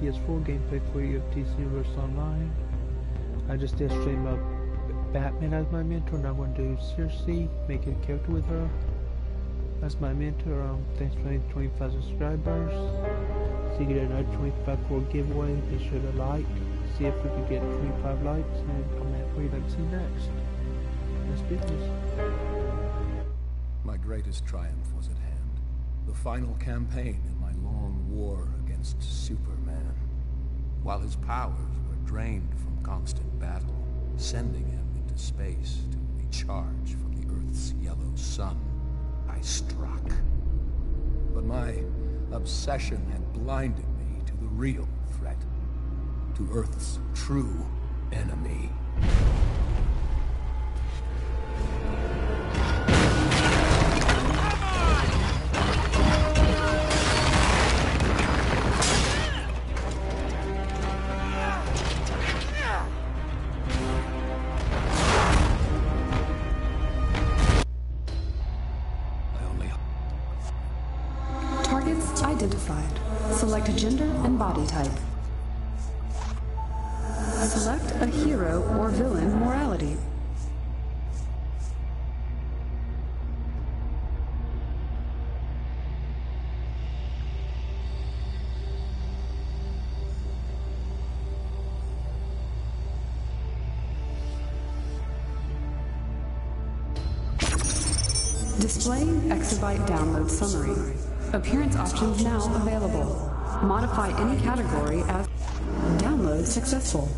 PS4 gameplay for you of DC Universe Online. I just did a stream of Batman as my mentor, and I'm going to do Circe, make a character with her as my mentor. Um, thanks for 25 subscribers. So you get another 25 for giveaway. Be sure to like, see if we can get 25 likes, and comment what you'd like to see next. Let's do this. My greatest triumph was at hand. The final campaign in my long war against Superman. While his powers were drained from constant battle, sending him into space to recharge from the Earth's yellow sun, I struck. But my obsession had blinded me to the real threat. To Earth's true enemy. Body type. Select a hero or villain morality. Display exobyte download summary. Appearance options now available. Modify any category as download successful.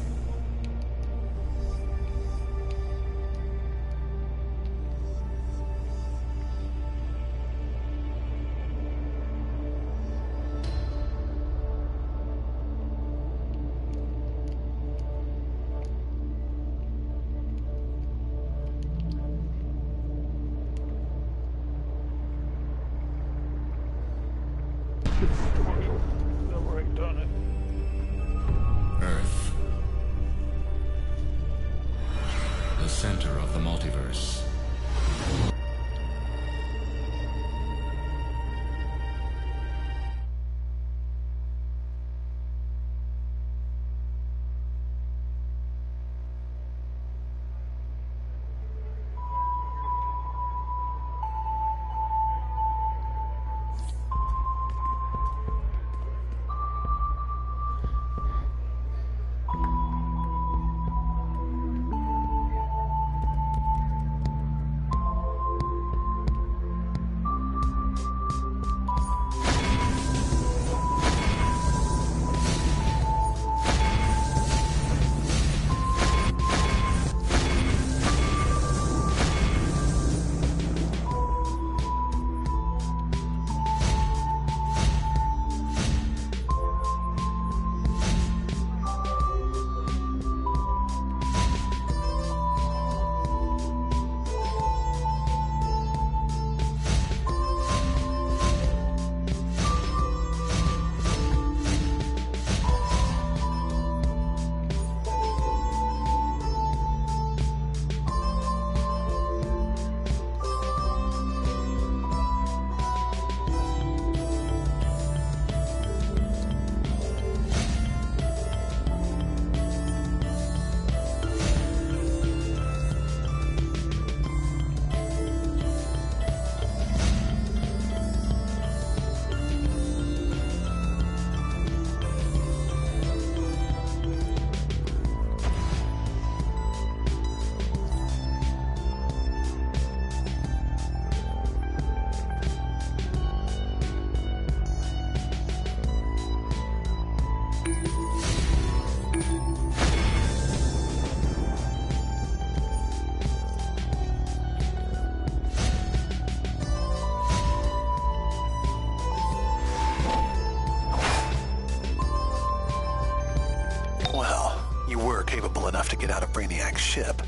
Capable enough to get out of Brainiac's ship.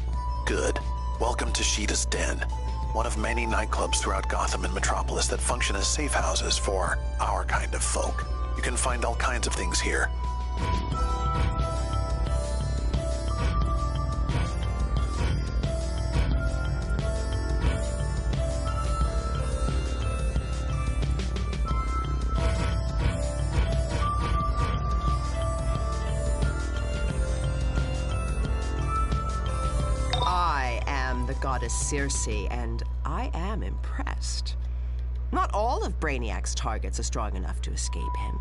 Good. Welcome to Sheeta's Den, one of many nightclubs throughout Gotham and Metropolis that function as safe houses for our kind of folk. You can find all kinds of things here. Goddess Circe, and I am impressed. Not all of Brainiac's targets are strong enough to escape him.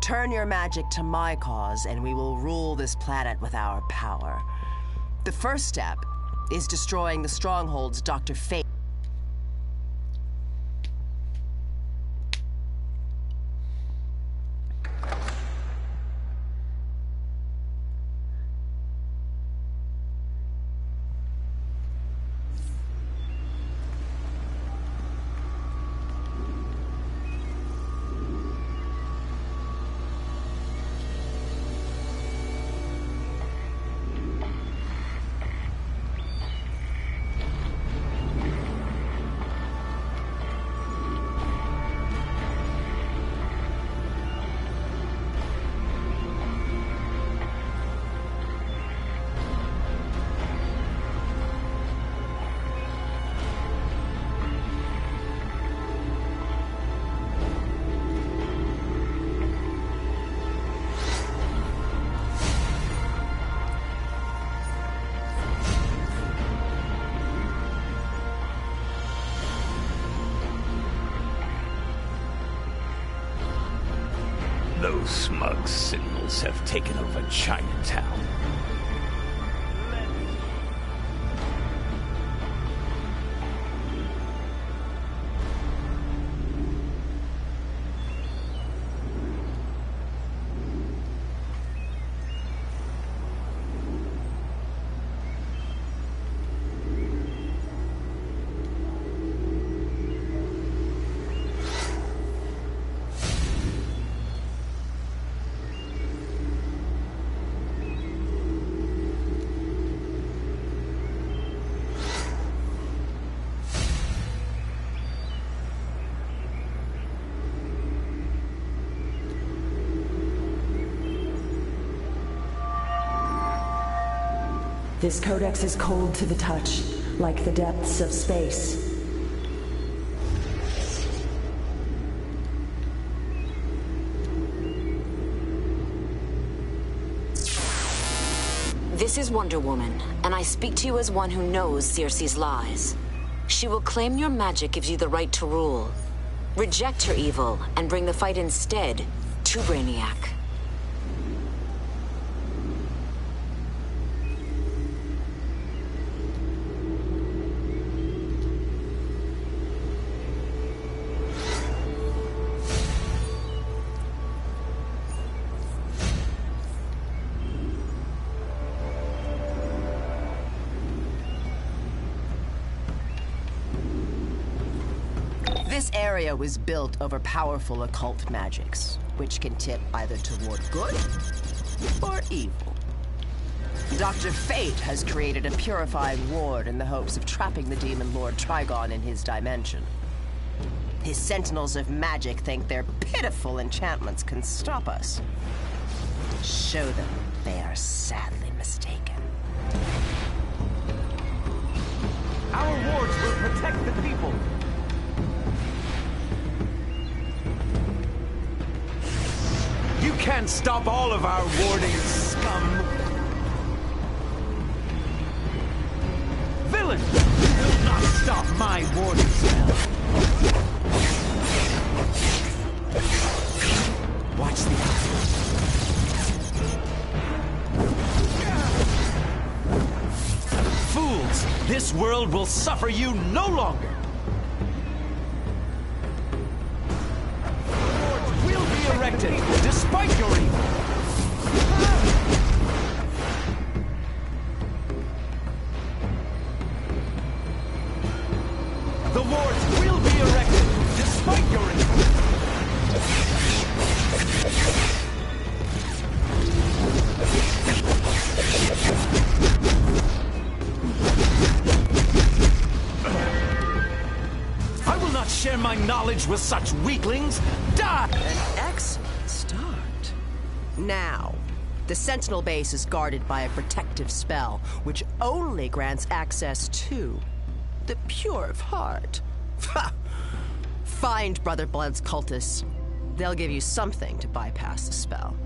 Turn your magic to my cause, and we will rule this planet with our power. The first step is destroying the strongholds Dr. Fate. Smug sentinels have taken over Chinatown. This codex is cold to the touch, like the depths of space. This is Wonder Woman, and I speak to you as one who knows Circe's lies. She will claim your magic gives you the right to rule. Reject her evil and bring the fight instead to Brainiac. Area was built over powerful occult magics, which can tip either toward good or evil. Dr. Fate has created a purifying ward in the hopes of trapping the demon lord Trigon in his dimension. His sentinels of magic think their pitiful enchantments can stop us. Show them they are sadly mistaken. Our wards will protect the people. Can't stop all of our warding, scum. Villain! Will not stop my warding spell. Watch the eye. Fools! This world will suffer you no longer! My knowledge with such weaklings! Die! An excellent start. Now, the Sentinel base is guarded by a protective spell, which only grants access to the pure of heart. Find Brother Blood's cultists. They'll give you something to bypass the spell.